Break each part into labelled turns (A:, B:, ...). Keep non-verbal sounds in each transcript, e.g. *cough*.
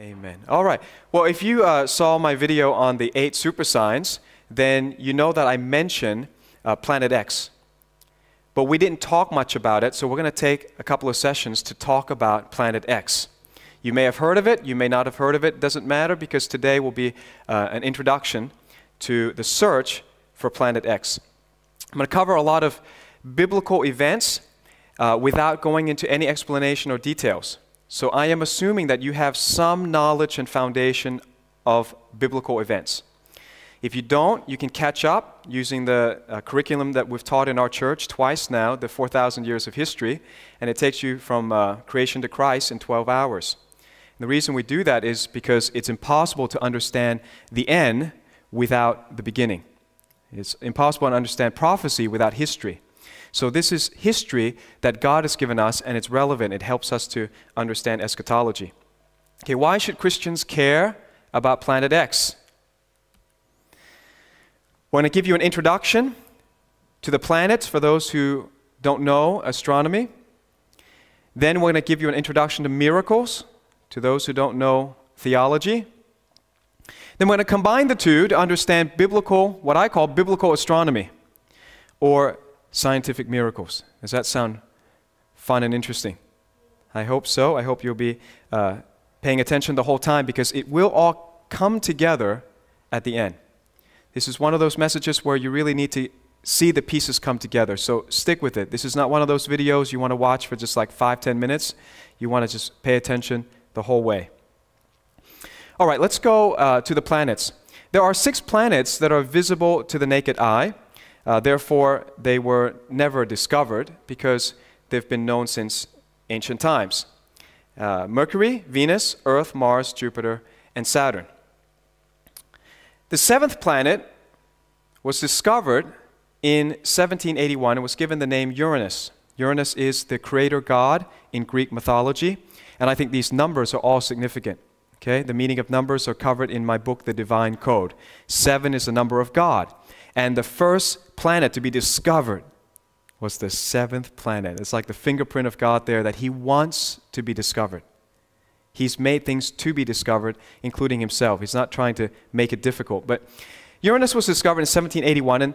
A: Amen. All right. Well, if you uh, saw my video on the eight super signs, then you know that I mentioned uh, Planet X. But we didn't talk much about it, so we're going to take a couple of sessions to talk about Planet X. You may have heard of it, you may not have heard of it, doesn't matter because today will be uh, an introduction to the search for Planet X. I'm going to cover a lot of biblical events uh, without going into any explanation or details. So I am assuming that you have some knowledge and foundation of biblical events. If you don't, you can catch up using the uh, curriculum that we've taught in our church twice now, the 4,000 years of history, and it takes you from uh, creation to Christ in 12 hours. And the reason we do that is because it's impossible to understand the end without the beginning. It's impossible to understand prophecy without history. So, this is history that God has given us, and it's relevant. It helps us to understand eschatology. Okay, why should Christians care about Planet X? Going to give you an introduction to the planets for those who don't know astronomy. Then, we're going to give you an introduction to miracles to those who don't know theology. Then, we're going to combine the two to understand biblical, what I call biblical astronomy, or scientific miracles. Does that sound fun and interesting? I hope so. I hope you'll be uh, paying attention the whole time because it will all come together at the end. This is one of those messages where you really need to see the pieces come together. So stick with it. This is not one of those videos you want to watch for just like five, ten minutes. You want to just pay attention the whole way. All right, let's go uh, to the planets. There are six planets that are visible to the naked eye. Uh, therefore, they were never discovered because they've been known since ancient times. Uh, Mercury, Venus, Earth, Mars, Jupiter, and Saturn. The seventh planet was discovered in 1781 and was given the name Uranus. Uranus is the creator god in Greek mythology, and I think these numbers are all significant. Okay, the meaning of numbers are covered in my book, The Divine Code. Seven is the number of God. And the first planet to be discovered was the seventh planet. It's like the fingerprint of God there that He wants to be discovered. He's made things to be discovered, including Himself. He's not trying to make it difficult. But Uranus was discovered in 1781, and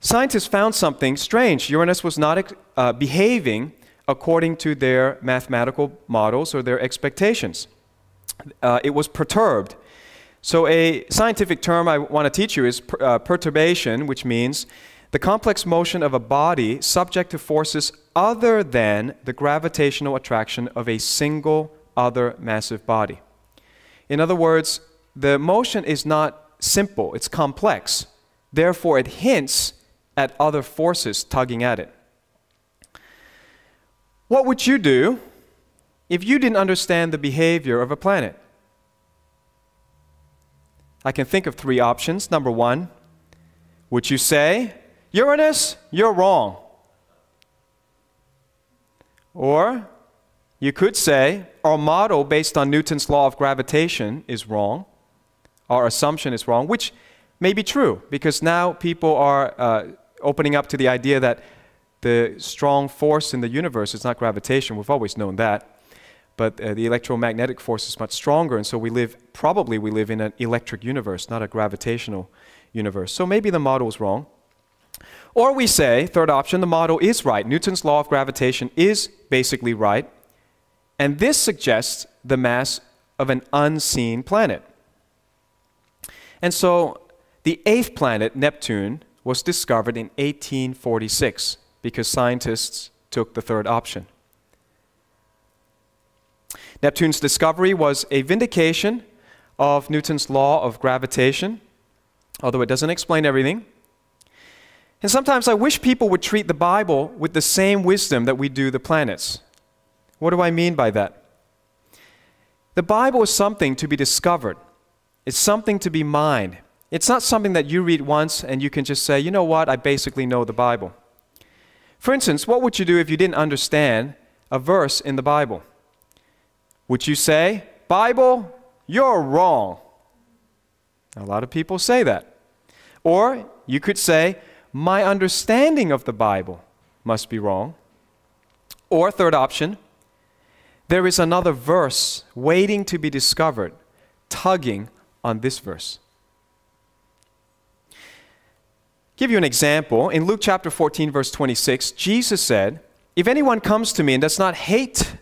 A: scientists found something strange. Uranus was not uh, behaving according to their mathematical models or their expectations. Uh, it was perturbed. So, a scientific term I want to teach you is per, uh, perturbation, which means the complex motion of a body subject to forces other than the gravitational attraction of a single other massive body. In other words, the motion is not simple, it's complex. Therefore, it hints at other forces tugging at it. What would you do if you didn't understand the behavior of a planet? I can think of three options. Number one, would you say, Uranus, you're wrong? Or you could say, our model based on Newton's law of gravitation is wrong. Our assumption is wrong, which may be true because now people are uh, opening up to the idea that the strong force in the universe is not gravitation. We've always known that but uh, the electromagnetic force is much stronger, and so we live, probably we live in an electric universe, not a gravitational universe. So maybe the model is wrong. Or we say, third option, the model is right. Newton's law of gravitation is basically right, and this suggests the mass of an unseen planet. And so the eighth planet, Neptune, was discovered in 1846 because scientists took the third option. Neptune's discovery was a vindication of Newton's law of gravitation, although it doesn't explain everything. And sometimes I wish people would treat the Bible with the same wisdom that we do the planets. What do I mean by that? The Bible is something to be discovered, it's something to be mined. It's not something that you read once and you can just say, you know what, I basically know the Bible. For instance, what would you do if you didn't understand a verse in the Bible? Would you say, Bible, you're wrong? A lot of people say that. Or you could say, my understanding of the Bible must be wrong. Or, third option, there is another verse waiting to be discovered, tugging on this verse. Give you an example. In Luke chapter 14, verse 26, Jesus said, If anyone comes to me and does not hate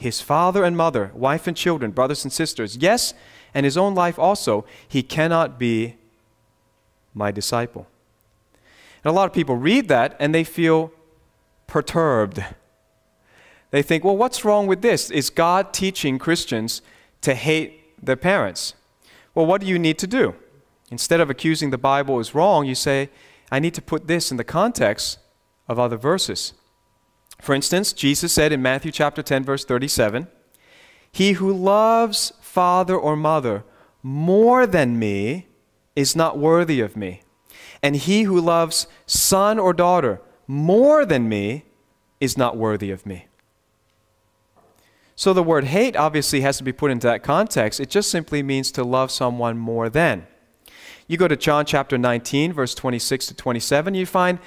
A: his father and mother, wife and children, brothers and sisters, yes, and his own life also, he cannot be my disciple. And a lot of people read that and they feel perturbed. They think, well, what's wrong with this? Is God teaching Christians to hate their parents? Well, what do you need to do? Instead of accusing the Bible is wrong, you say, I need to put this in the context of other verses. For instance, Jesus said in Matthew chapter 10 verse 37, "He who loves father or mother more than me is not worthy of me, and he who loves son or daughter more than me is not worthy of me." So the word hate obviously has to be put into that context. It just simply means to love someone more than. You go to John chapter 19, verse 26 to 27, you find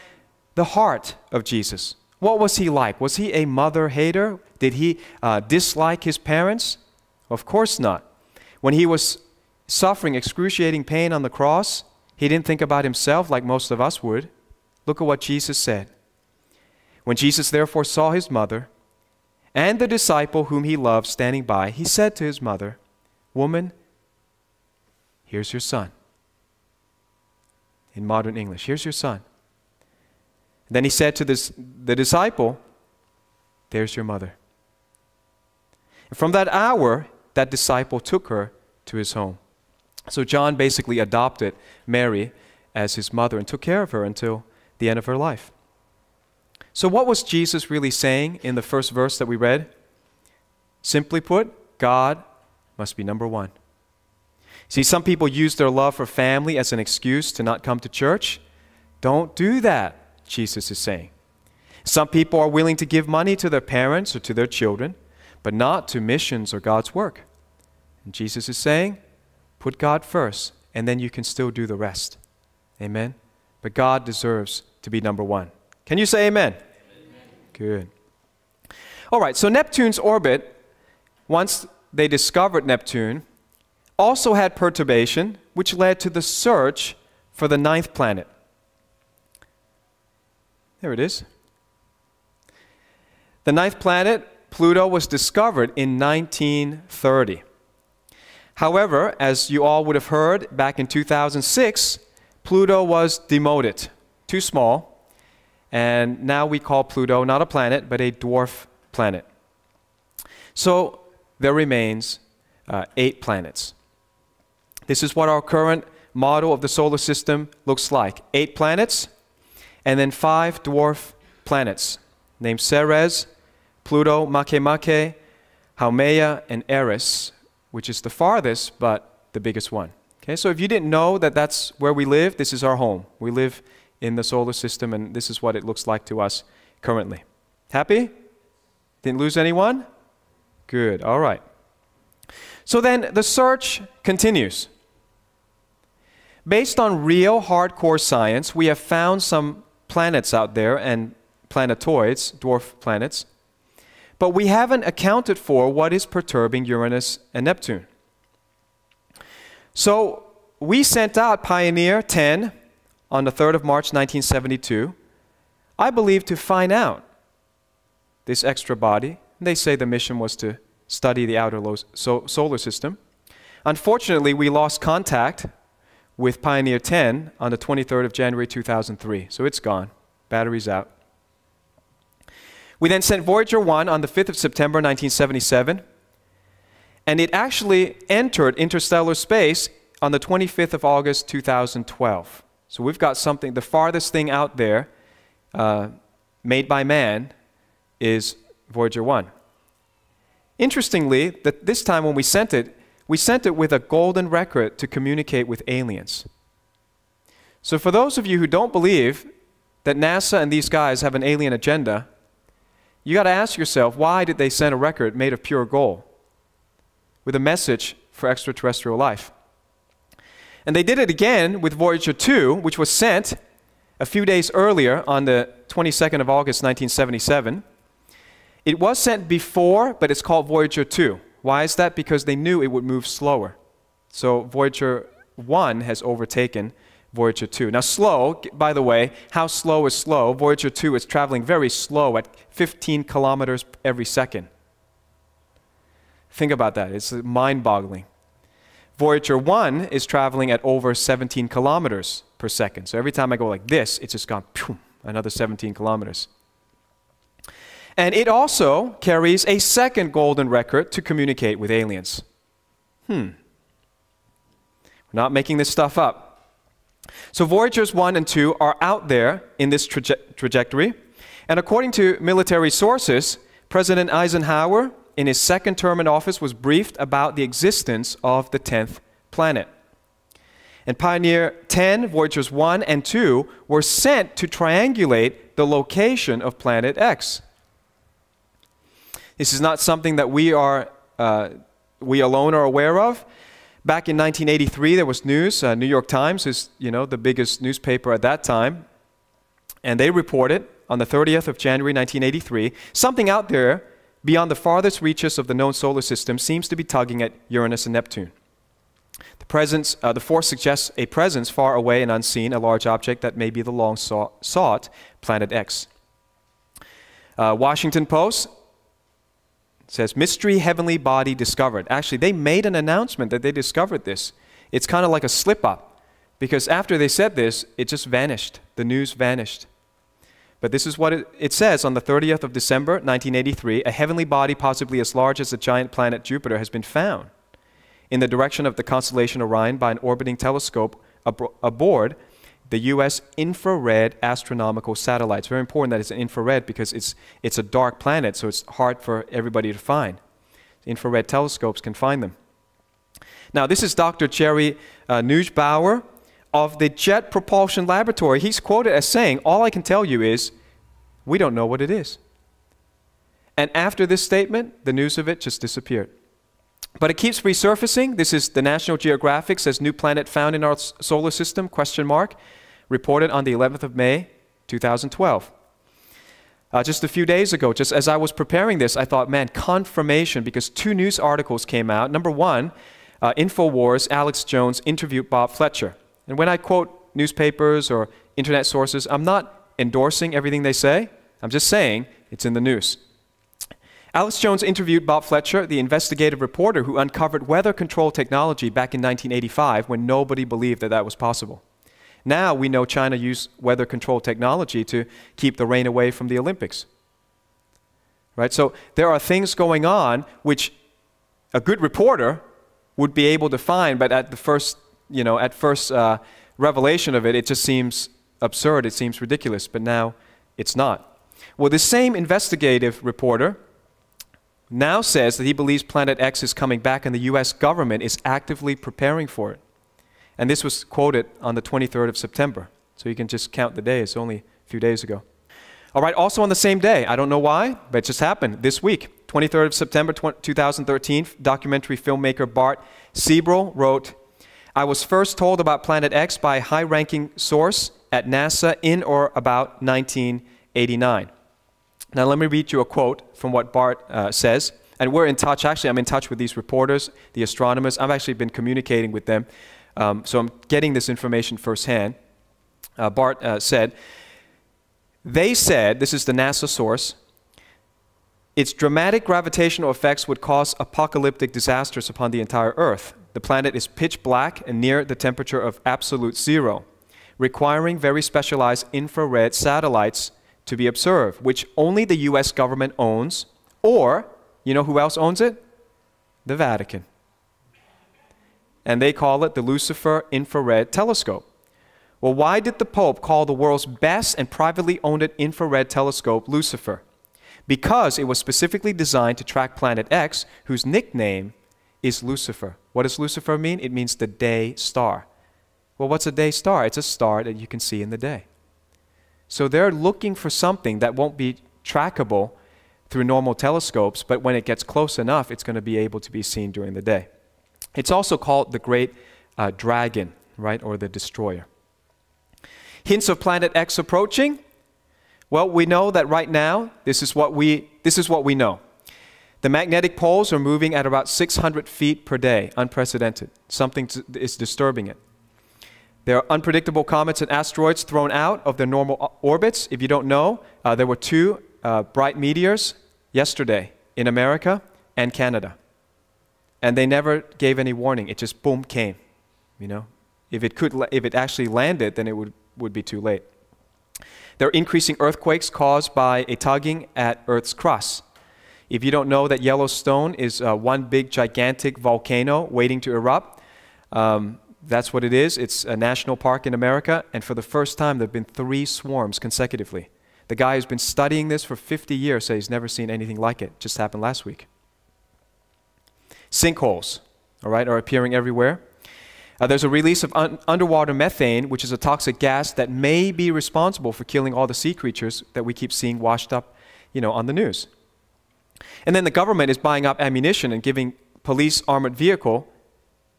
A: the heart of Jesus. What was he like? Was he a mother hater? Did he uh, dislike his parents? Of course not. When he was suffering excruciating pain on the cross, he didn't think about himself like most of us would. Look at what Jesus said. When Jesus therefore saw his mother and the disciple whom he loved standing by, he said to his mother, Woman, here's your son. In modern English, here's your son. Then he said to this, the disciple, There's your mother. And from that hour, that disciple took her to his home. So John basically adopted Mary as his mother and took care of her until the end of her life. So, what was Jesus really saying in the first verse that we read? Simply put, God must be number one. See, some people use their love for family as an excuse to not come to church. Don't do that, Jesus is saying. Some people are willing to give money to their parents or to their children, but not to missions or God's work. And Jesus is saying, put God first, and then you can still do the rest. Amen? But God deserves to be number one. Can you say amen? amen? Good. All right, so Neptune's orbit, once they discovered Neptune, also had perturbation, which led to the search for the ninth planet. There it is. The ninth planet, Pluto, was discovered in 1930. However, as you all would have heard back in 2006, Pluto was demoted, too small, and now we call Pluto not a planet, but a dwarf planet. So there remains uh, eight planets. This is what our current model of the solar system looks like eight planets, and then five dwarf planets named Ceres, Pluto, Makemake, Haumea, and Eris, which is the farthest but the biggest one. Okay, so if you didn't know that that's where we live, this is our home. We live in the solar system, and this is what it looks like to us currently. Happy? Didn't lose anyone? Good, all right. So then the search continues. Based on real hardcore science, we have found some planets out there and planetoids, dwarf planets, but we haven't accounted for what is perturbing Uranus and Neptune. So we sent out Pioneer 10 on the 3rd of March 1972, I believe to find out this extra body. They say the mission was to study the outer solar system. Unfortunately, we lost contact with Pioneer 10 on the 23rd of January 2003, so it's gone. Battery's out. We then sent Voyager 1 on the 5th of September 1977, and it actually entered interstellar space on the 25th of August 2012. So we've got something, the farthest thing out there uh, made by man is Voyager 1. Interestingly, that this time when we sent it, we sent it with a golden record to communicate with aliens. So for those of you who don't believe that NASA and these guys have an alien agenda, you got to ask yourself why did they send a record made of pure gold with a message for extraterrestrial life? And they did it again with Voyager 2, which was sent a few days earlier on the 22nd of August 1977. It was sent before, but it's called Voyager 2. Why is that? Because they knew it would move slower. So Voyager 1 has overtaken Voyager 2. Now, slow, by the way, how slow is slow? Voyager 2 is traveling very slow at 15 kilometers every second. Think about that. It's mind boggling. Voyager 1 is traveling at over 17 kilometers per second. So every time I go like this, it's just gone another 17 kilometers. And it also carries a second golden record to communicate with aliens. Hmm. We're not making this stuff up. So Voyagers 1 and 2 are out there in this traje trajectory. And according to military sources, President Eisenhower, in his second term in office, was briefed about the existence of the 10th planet. And Pioneer 10, Voyagers 1 and 2 were sent to triangulate the location of Planet X. This is not something that we are uh, we alone are aware of. Back in 1983, there was news. Uh, New York Times is you know the biggest newspaper at that time, and they reported on the 30th of January 1983 something out there beyond the farthest reaches of the known solar system seems to be tugging at Uranus and Neptune. The, presence, uh, the force suggests a presence far away and unseen, a large object that may be the long sought planet X. Uh, Washington Post says mystery heavenly body discovered. Actually, they made an announcement that they discovered this. It's kind of like a slip up because after they said this, it just vanished. The news vanished. But this is what it, it, says on the 30th of December 1983 a heavenly body, possibly as large as the giant planet Jupiter, has been found in the direction of the constellation Orion by an orbiting telescope ab aboard the U.S. infrared astronomical satellite. It's very important that it's an infrared because it's, it's a dark planet, so it's hard for everybody to find. Infrared telescopes can find them. Now, this is Dr. Jerry uh, of the Jet Propulsion Laboratory. He's quoted as saying, All I can tell you is, we don't know what it is. And after this statement, the news of it just disappeared. But it keeps resurfacing. This is the National Geographic says new planet found in our solar system, question mark reported on the 11th of May, 2012. Uh, just a few days ago, just as I was preparing this, I thought, man, confirmation, because two news articles came out. Number one, uh, InfoWars, Alex Jones interviewed Bob Fletcher. And when I quote newspapers or internet sources, I'm not endorsing everything they say. I'm just saying it's in the news. Alex Jones interviewed Bob Fletcher, the investigative reporter who uncovered weather control technology back in 1985 when nobody believed that that was possible. Now we know China used weather control technology to keep the rain away from the Olympics. Right? So there are things going on which a good reporter would be able to find, but at the first, you know, at first uh, revelation of it, it just seems absurd, it seems ridiculous, but now it's not. Well, the same investigative reporter now says that he believes Planet X is coming back and the US government is actively preparing for it. And this was quoted on the 23rd of September. So you can just count the days, only a few days ago. All right, also on the same day, I don't know why, but it just happened this week, 23rd of September 2013, documentary filmmaker Bart Sibrel wrote, I was first told about Planet X by a high ranking source at NASA in or about 1989. Now, let me read you a quote from what Bart uh, says. And we're in touch, actually, I'm in touch with these reporters, the astronomers. I've actually been communicating with them. Um, so I'm getting this information firsthand. Uh, Bart uh, said, they said, this is the NASA source, its dramatic gravitational effects would cause apocalyptic disasters upon the entire Earth. The planet is pitch black and near the temperature of absolute zero, requiring very specialized infrared satellites to be observed, which only the US government owns, or, you know who else owns it? The Vatican and they call it the Lucifer Infrared Telescope. Well, why did the Pope call the world's best and privately owned infrared telescope Lucifer? Because it was specifically designed to track planet X, whose nickname is Lucifer. What does Lucifer mean? It means the day star. Well, what's a day star? It's a star that you can see in the day. So they're looking for something that won't be trackable through normal telescopes, but when it gets close enough, it's going to be able to be seen during the day. It's also called the Great uh, Dragon, right, or the Destroyer. Hints of Planet X approaching. Well, we know that right now, this is what we, this is what we know. The magnetic poles are moving at about 600 feet per day, unprecedented. Something is disturbing it. There are unpredictable comets and asteroids thrown out of their normal orbits. If you don't know, uh, there were two uh, bright meteors yesterday in America and Canada. And they never gave any warning. It just boom came. You know, if it could, if it actually landed, then it would, would be too late. There are increasing earthquakes caused by a tugging at Earth's crust. If you don't know that Yellowstone is uh, one big gigantic volcano waiting to erupt, um, that's what it is. It's a national park in America, and for the first time, there have been three swarms consecutively. The guy who's been studying this for 50 years says he's never seen anything like it. Just happened last week. Sinkholes, all right, are appearing everywhere. Uh, there's a release of un underwater methane, which is a toxic gas that may be responsible for killing all the sea creatures that we keep seeing washed up, you know, on the news. And then the government is buying up ammunition and giving police armored vehicle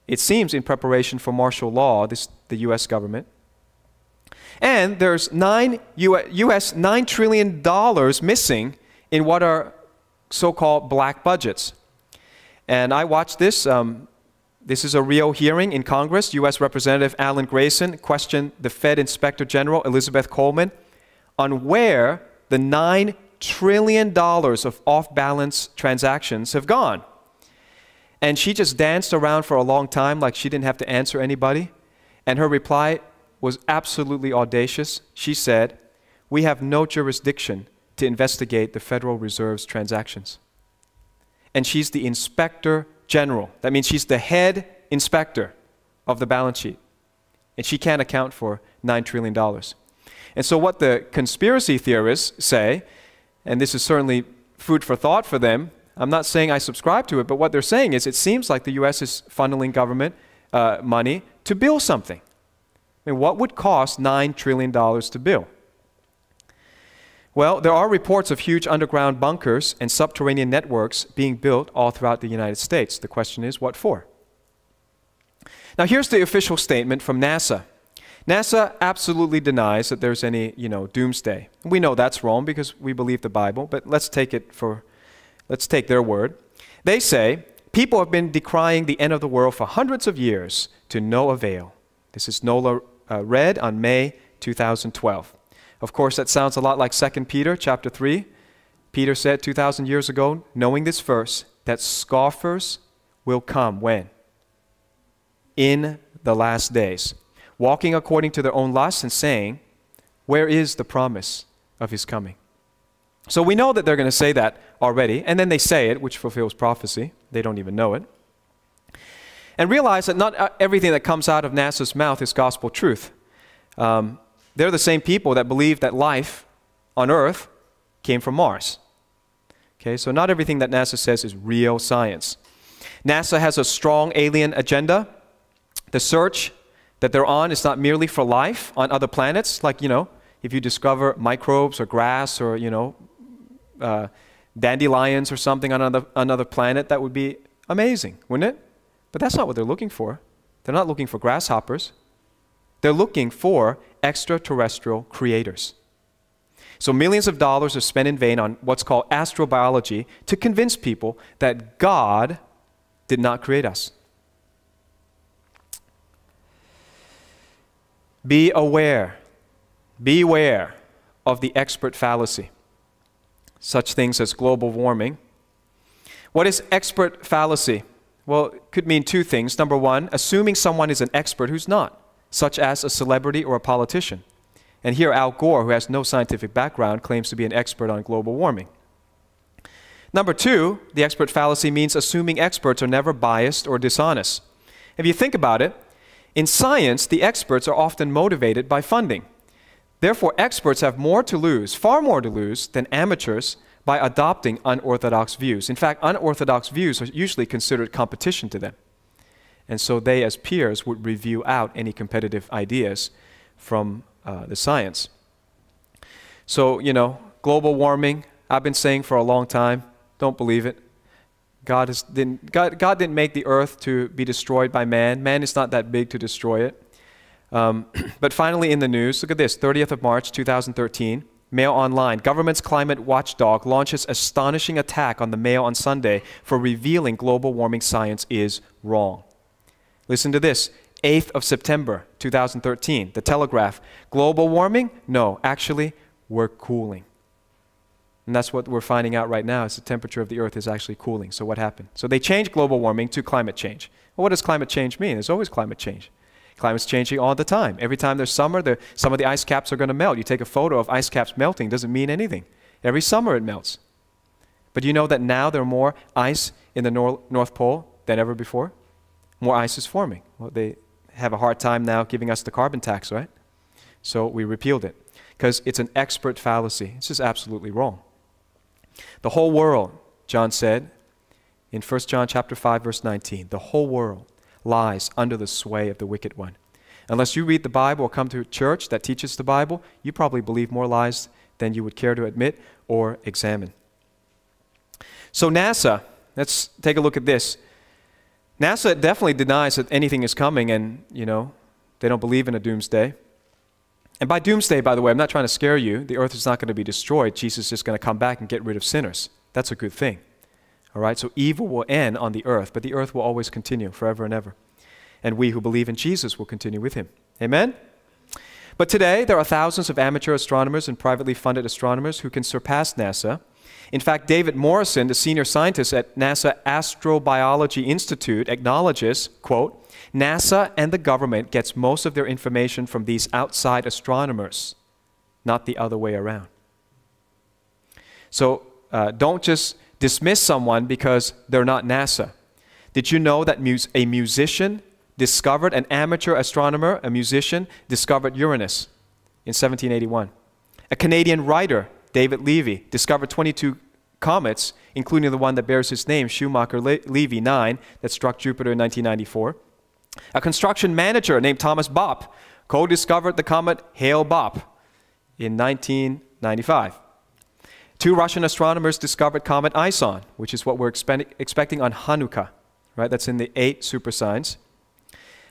A: it seems in preparation for martial law, this, the US government. And there's nine US $9 trillion missing in what are so called black budgets. And I watched this. Um, this is a real hearing in Congress. U.S. Representative Alan Grayson questioned the Fed Inspector General Elizabeth Coleman on where the $9 trillion of off balance transactions have gone. And she just danced around for a long time like she didn't have to answer anybody. And her reply was absolutely audacious. She said, We have no jurisdiction to investigate the Federal Reserve's transactions. And she's the inspector general. That means she's the head inspector of the balance sheet. And she can't account for $9 trillion. And so, what the conspiracy theorists say, and this is certainly food for thought for them, I'm not saying I subscribe to it, but what they're saying is it seems like the U.S. is funneling government uh, money to build something. I mean, what would cost $9 trillion to build? Well, there are reports of huge underground bunkers and subterranean networks being built all throughout the United States. The question is, what for? Now, here's the official statement from NASA. NASA absolutely denies that there's any, you know, doomsday. We know that's wrong because we believe the Bible, but let's take it for Let's take their word. They say, People have been decrying the end of the world for hundreds of years to no avail. This is NOLA uh, read on May 2012. Of course, that sounds a lot like 2 Peter chapter 3. Peter said 2,000 years ago, knowing this verse, that scoffers will come when? In the last days, walking according to their own lusts and saying, Where is the promise of his coming? So we know that they're going to say that already, and then they say it, which fulfills prophecy. They don't even know it. And realize that not uh, everything that comes out of NASA's mouth is gospel truth. Um, they're the same people that believe that life on Earth came from Mars. Okay, so not everything that NASA says is real science. NASA has a strong alien agenda. The search that they're on is not merely for life on other planets, like, you know, if you discover microbes or grass or, you know, uh, dandelions or something on another, another planet, that would be amazing, wouldn't it? But that's not what they're looking for. They're not looking for grasshoppers. They're looking for extraterrestrial creators. So millions of dollars are spent in vain on what's called astrobiology to convince people that God did not create us. Be aware, beware of the expert fallacy such things as global warming. What is expert fallacy? Well, it could mean two things. Number one, assuming someone is an expert who's not, such as a celebrity or a politician. And here, Al Gore, who has no scientific background, claims to be an expert on global warming. Number two, the expert fallacy means assuming experts are never biased or dishonest. If you think about it, in science, the experts are often motivated by funding. Therefore, experts have more to lose, far more to lose, than amateurs by adopting unorthodox views. In fact, unorthodox views are usually considered competition to them. And so they, as peers, would review out any competitive ideas from uh, the science. So, you know, global warming, I've been saying for a long time, don't believe it. God, didn't, God, God didn't make the earth to be destroyed by man. Man is not that big to destroy it. Um, *clears throat* but finally, in the news, look at this 30th of March 2013, Mail Online. Government's climate watchdog launches astonishing attack on the Mail on Sunday for revealing global warming science is wrong. Listen to this 8th of September 2013, The Telegraph. Global warming? No, actually, we're cooling. And that's what we're finding out right now is the temperature of the earth is actually cooling. So what happened? So they changed global warming to climate change. Well, what does climate change mean? There's always climate change. Climate's changing all the time. Every time there's summer, the, some of the ice caps are going to melt. You take a photo of ice caps melting, doesn't mean anything. Every summer it melts. But you know that now there are more ice in the nor- North Pole than ever before? More ice is forming. Well, they have a hard time now giving us the carbon tax, right? So we repealed it because it's an expert fallacy. It's just absolutely wrong. The whole world, John said in 1 John chapter 5 verse 19, the whole world lies under the sway of the wicked one. Unless you read the Bible or come to a church that teaches the Bible, you probably believe more lies than you would care to admit or examine. So, NASA, let's take a look at this. NASA definitely denies that anything is coming, and, you know, they don't believe in a doomsday. And by doomsday, by the way, I'm not trying to scare you. The earth is not going to be destroyed. Jesus is just going to come back and get rid of sinners. That's a good thing. All right, so evil will end on the earth, but the earth will always continue forever and ever. And we who believe in Jesus will continue with him. Amen? But today, there are thousands of amateur astronomers and privately funded astronomers who can surpass NASA. In fact, David Morrison, the senior scientist at NASA Astrobiology Institute, acknowledges, quote, NASA and the government gets most of their information from these outside astronomers, not the other way around. So uh, don't just dismiss someone because they're not NASA. Did you know that mus- a musician discovered, an amateur astronomer, a musician, discovered Uranus in 1781? A Canadian writer, David Levy, discovered 22 comets, including the one that bears his name, Shoemaker Levy 9, that struck Jupiter in 1994. A construction manager named Thomas Bopp co discovered the comet Hale Bopp in 1995. Two Russian astronomers discovered comet Ison, which is what we're expect expecting on Hanukkah, right? That's in the eight super signs.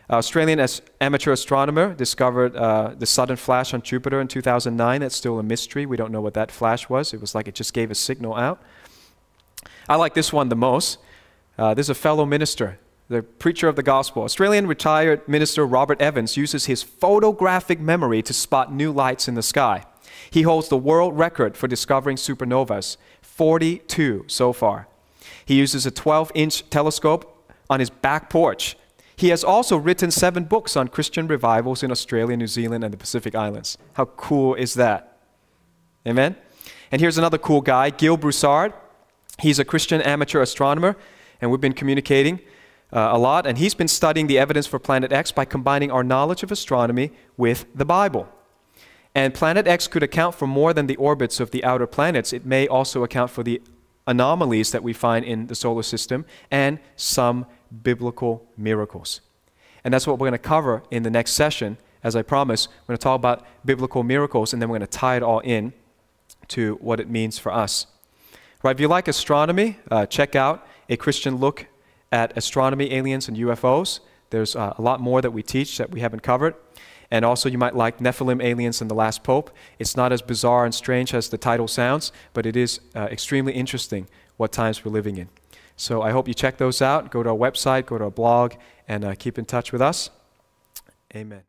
A: Australian as amateur astronomer discovered uh, the sudden flash on Jupiter in 2009. That's still a mystery. We don't know what that flash was. It was like it just gave a signal out. I like this one the most. Uh, this is a fellow minister, the preacher of the gospel. Australian retired minister Robert Evans uses his photographic memory to spot new lights in the sky. He holds the world record for discovering supernovas, 42 so far. He uses a 12 inch telescope on his back porch. He has also written seven books on Christian revivals in Australia, New Zealand, and the Pacific Islands. How cool is that? Amen? And here's another cool guy, Gil Broussard. He's a Christian amateur astronomer, and we've been communicating uh, a lot. And he's been studying the evidence for Planet X by combining our knowledge of astronomy with the Bible. And Planet X could account for more than the orbits of the outer planets. It may also account for the anomalies that we find in the solar system and some biblical miracles. And that's what we're going to cover in the next session. As I promised, we're going to talk about biblical miracles and then we're going to tie it all in to what it means for us. Right, if you like astronomy, uh, check out a Christian look at astronomy, aliens, and UFOs. There's uh, a lot more that we teach that we haven't covered. And also, you might like Nephilim Aliens and the Last Pope. It's not as bizarre and strange as the title sounds, but it is uh, extremely interesting what times we're living in. So I hope you check those out. Go to our website, go to our blog, and uh, keep in touch with us. Amen.